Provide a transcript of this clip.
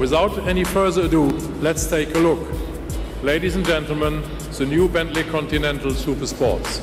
Without any further ado, let's take a look. Ladies and gentlemen, the new Bentley Continental Super Sports.